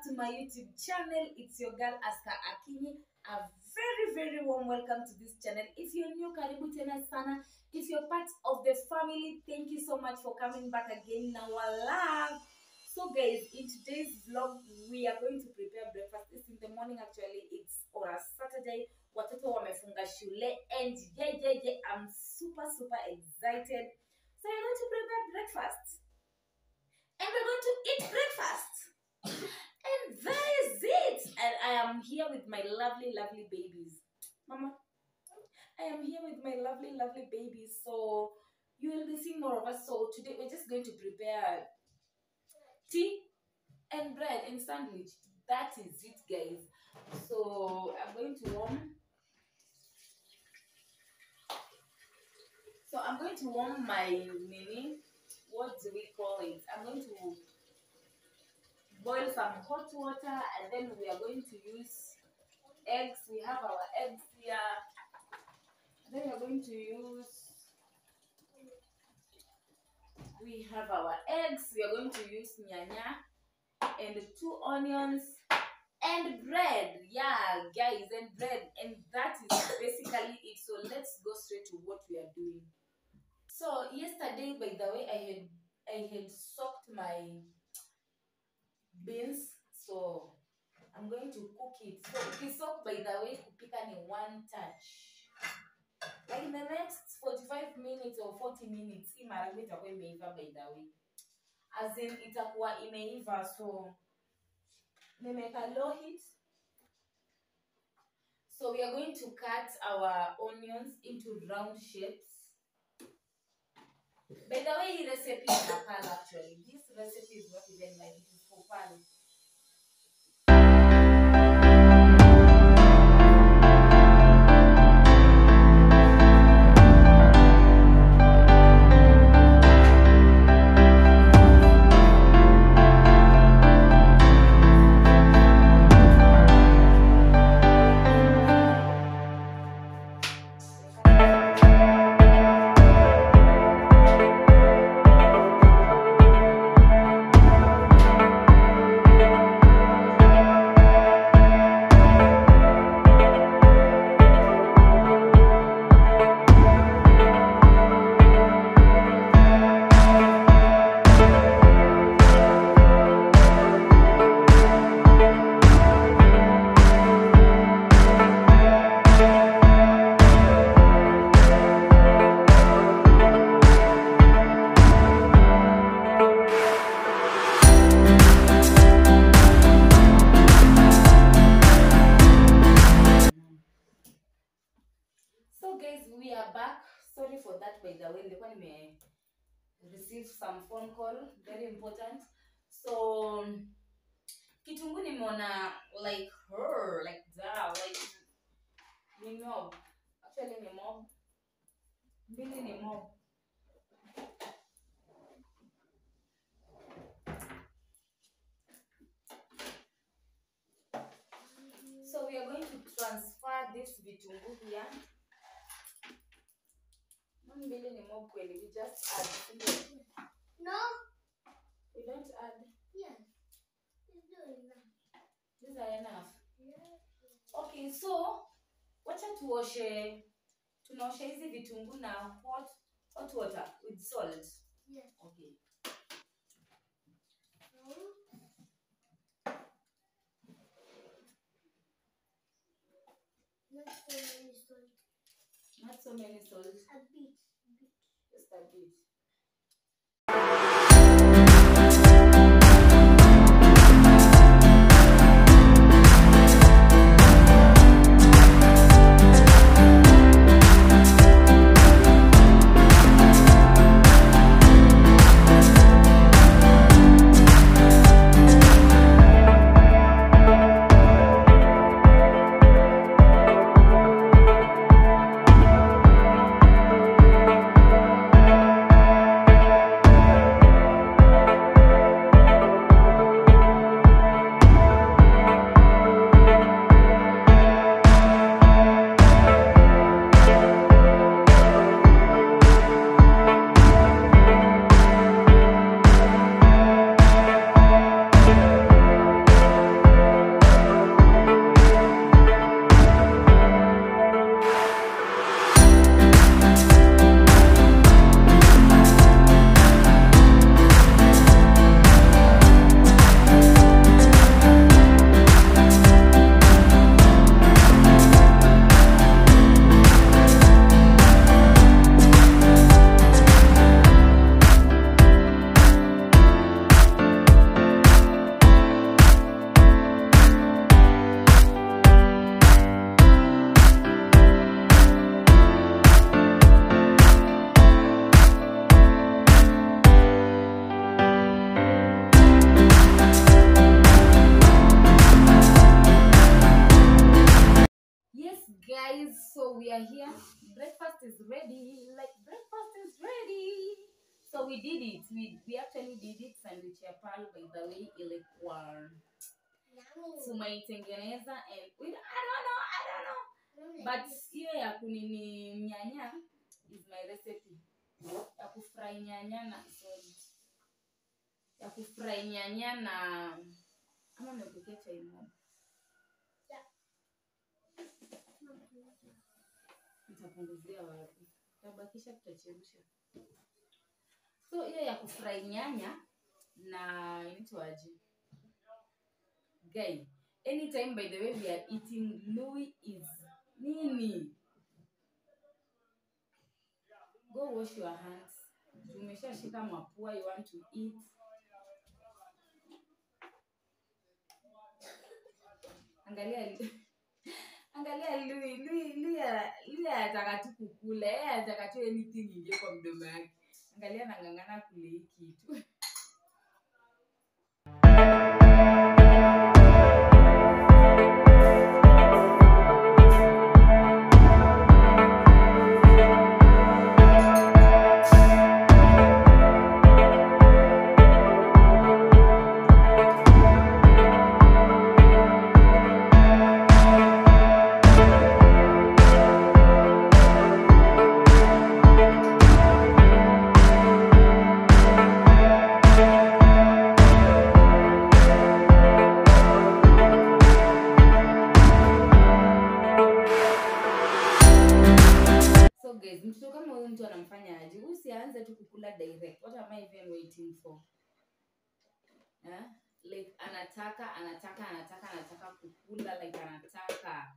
back to my YouTube channel. It's your girl Aska Akinyi. A very, very warm welcome to this channel. If you're new, karibu tena sana. If you're part of the family, thank you so much for coming back again in our love. So guys, in today's vlog, we are going to prepare breakfast. It's in the morning actually. It's on a Saturday. Watoto wamefunga shule and yeah, yeah, yeah, I'm super, super excited. So you're going to prepare breakfast. Am here with my lovely, lovely babies. Mama, I am here with my lovely, lovely babies. So you will be seeing more of us. So today we're just going to prepare tea and bread and sandwich. That is it, guys. So I'm going to warm. So I'm going to warm my mini. What do we call it? I'm going to some hot water and then we are going to use eggs. We have our eggs here. And then we are going to use we have our eggs. We are going to use nyanya and two onions and bread. Yeah, guys, and bread. And that is basically it. So let's go straight to what we are doing. So yesterday, by the way, I had I had soaked my beans. So I'm going to cook it. So ukisoak by the way, kupika ni one touch. Like in the next 45 minutes or 40 minutes, hii maharagwe itakuwa imeiva by the way. As in itakuwa imeiva so nimeweka low heat. So we are going to cut our onions into round shapes. By the way, recipe is actually. This recipe is not even like it Sorry for that by the way. Nilikuwa nime receive some phone call very important. So kitunguu nimeona like her like that like ni mob. Actually ni mob. Mbili ni mob. So we are going to transfer this vitunguu here. Mbili ni mob kweli. We just add. No. We don't add. It's doing. These are enough. Yes. Okay, so wacha tuoshe tunaosha hizi vitunguu na hot, hot water with salt. Yes. Okay. No. Not so many salt. Not so many salt, A bit. Bit. Way ilikuwa tumeitengeneza and we, I don't know, I don't know. But hiyo ya kunini nyanya is my recipe. Ya kufry nyanya na sorry. Ya kufry nyanya na ama nimekuwekea chai moja nitapunguzia wapi? Tabakisha tutachemsha. So hiyo ya kufry nyanya na inaitwaje guy. Anytime by the way we are eating louis is nini? Go wash your hands. Tumeshashika mapua you want to eat? Angalia angalia lui lui lui ana- lui anataka tu kukula yeye anataka tu anything ingie kwa mdomo yake. Angalia nang'ang'ana kule hii kitu aje tu kukula direct. What am i even waiting for? Eh? like anataka anataka anataka anataka kukula like anataka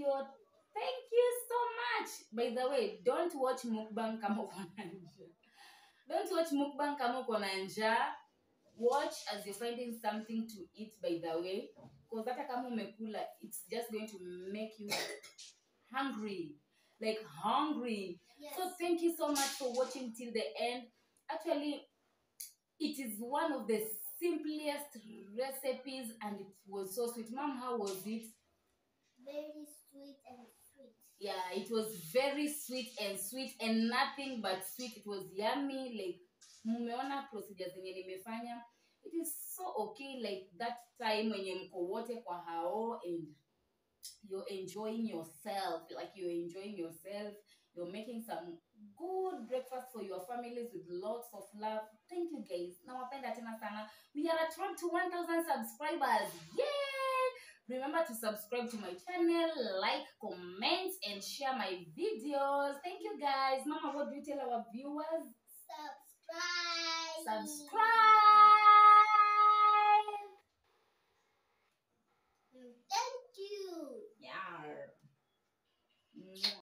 video thank you so much. By the way don't watch mukbang kama uko na njaa don't watch mukbang kama uko na njaa watch as you're finding something to eat by the way. Because hata kama umekula it's just going to make you hungry. Like hungry. Yes. so thank you so much for watching till the end. Actually it is one of the simplest recipes and it was so sweet. Mom how was it? Very sweet and sweet. yeah it was very sweet and sweet and nothing but sweet. It was yummy like mmeona procedure zenye nimefanya. It is so okay like that time wenye mko wote kwa hao and you're enjoying yourself like you're enjoying yourself. You're making some good breakfast for your families with lots of love. Thank you guys. Nawapenda tena sana. We are at road to 1000 subscribers. Yay Remember to subscribe to my channel, like, comment, and share my videos. Thank you guys. Mama, what do you tell our viewers? Subscribe. Subscribe. Thank you. Yeah.